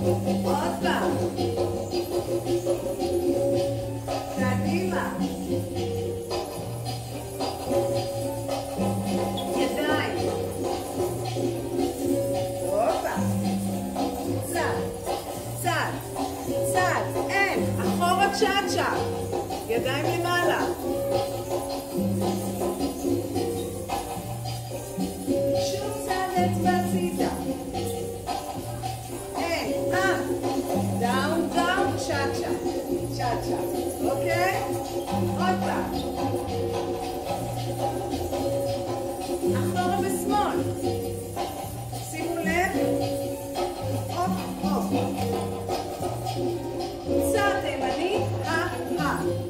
Opa! קדימה! ידיים! הופה! צד! צד! צד! אין! אחורה צ'אט ידיים למעלה! צ'ה-צ'ה, אוקיי? עוד פעם. אחורה ושמאל. שימו לב. הופ, הופ. צד תימני, ה-ה.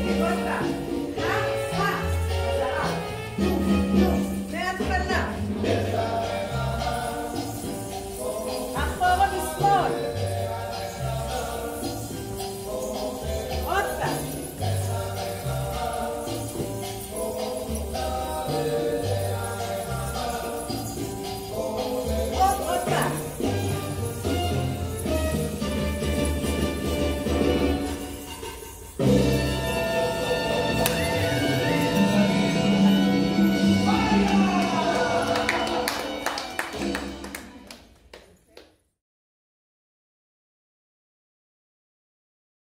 Thank you.